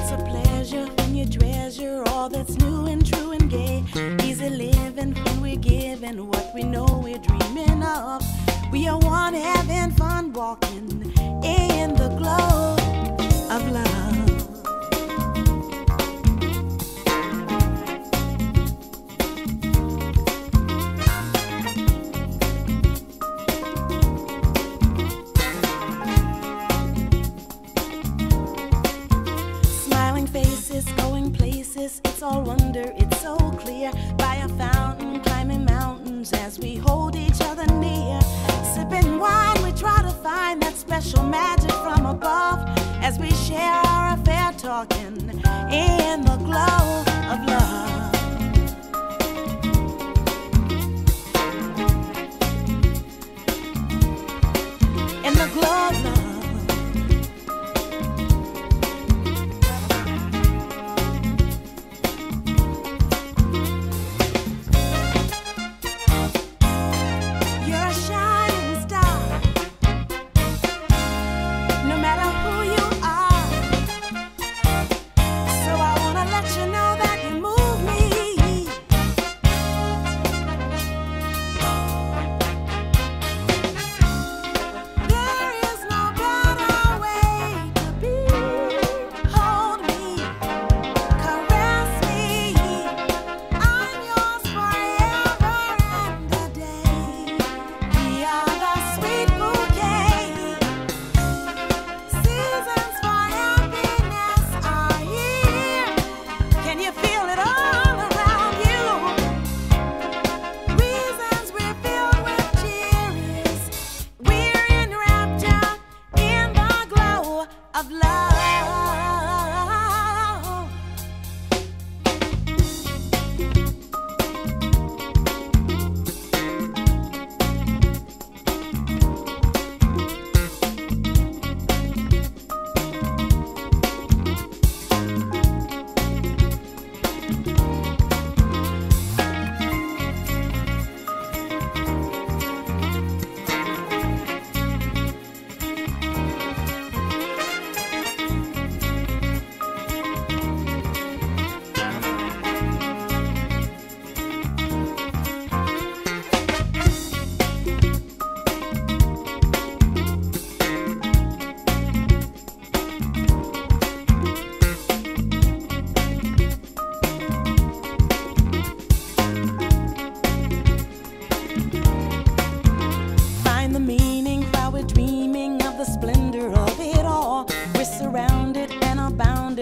It's a pleasure when you treasure all that's new and true and gay. Easy living when we're given what we know we're dreaming of. We are one having fun walking in the glow of love. Special magic from above as we share our affair, talking in the glow of love. In the glow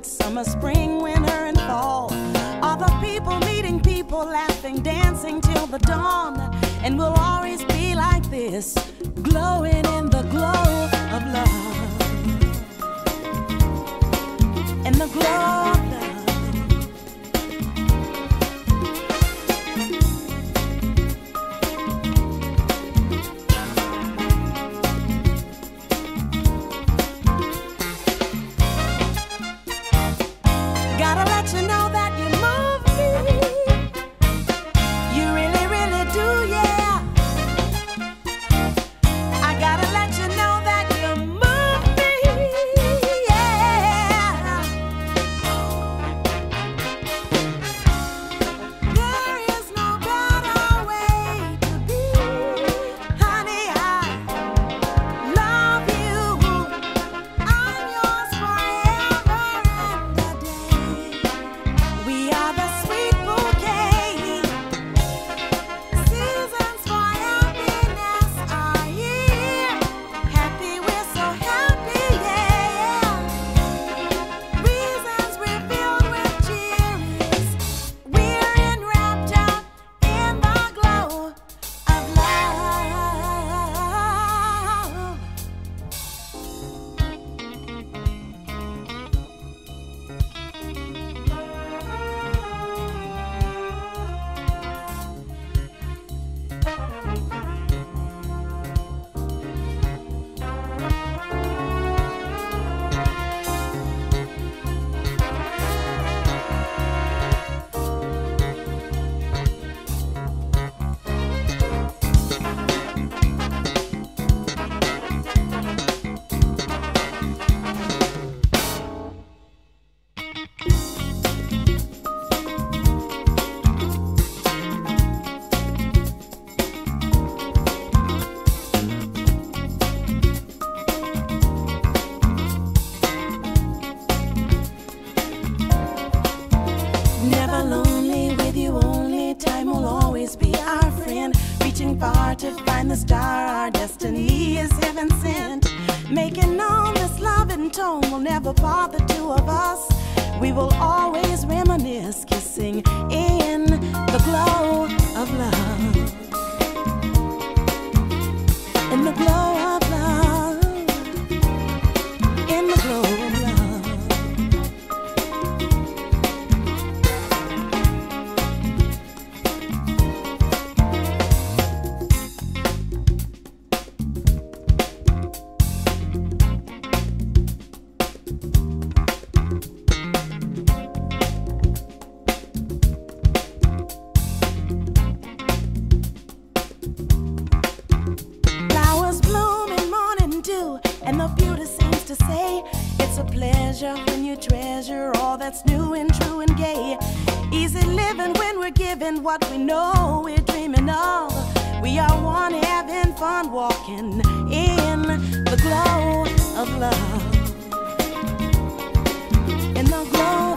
abounded, summer, spring, winter, and fall. All the people meeting people, laughing, dancing till the dawn. And we'll always be like this, glowing the star, our destiny is heaven sent. Making known this love and tone will never part the two of us. We will always reminisce, kissing in the glow of love. In the glow new and true and gay. Easy living when we're given what we know we're dreaming of. We are one having fun walking in the glow of love. In the glow